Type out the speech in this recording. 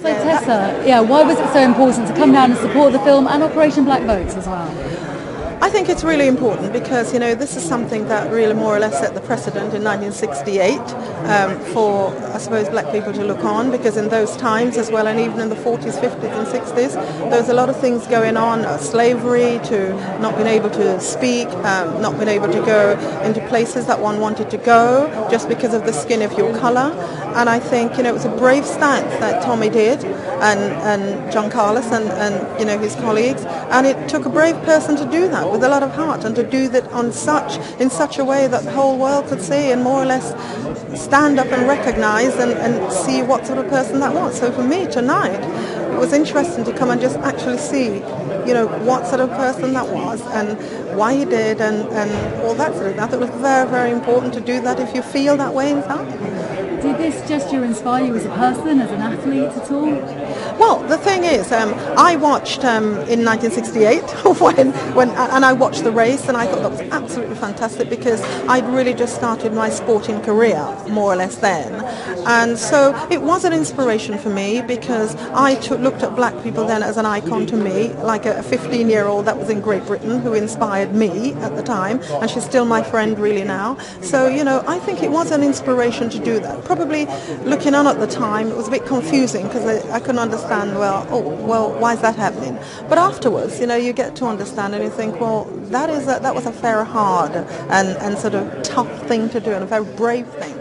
So Tessa, yeah, why was it so important to come down and support the film and Operation Black Votes as well? I think it's really important because you know this is something that really more or less set the precedent in 1968 um, for I suppose black people to look on because in those times as well and even in the 40s, 50s and 60s there was a lot of things going on, uh, slavery to not being able to speak, um, not being able to go into places that one wanted to go just because of the skin of your colour and I think you know it was a brave stance that Tommie did and, and John Carlos and, and you know his colleagues and it took a brave person to do that with a lot of heart and to do that on such in such a way that the whole world could see and more or less stand up and recognize and, and see what sort of person that was. So for me tonight, it was interesting to come and just actually see, you know, what sort of person that was and why he did and, and all that sort of thought it was very, very important to do that if you feel that way inside. Did this gesture inspire you as a person, as an athlete at all? Well, the thing is, um, I watched um, in 1968 when, when, and I watched the race, and I thought that was absolutely fantastic because I'd really just started my sporting career, more or less then, and so it was an inspiration for me because I took, looked at black people then as an icon to me, like a 15-year-old that was in Great Britain who inspired me at the time, and she's still my friend really now. So you know, I think it was an inspiration to do that probably looking on at the time, it was a bit confusing because I, I, couldn't understand, well, oh, well, why is that happening? But afterwards, you know, you get to understand and you think, well, that is a, that was a very hard and, and sort of tough thing to do and a very brave thing.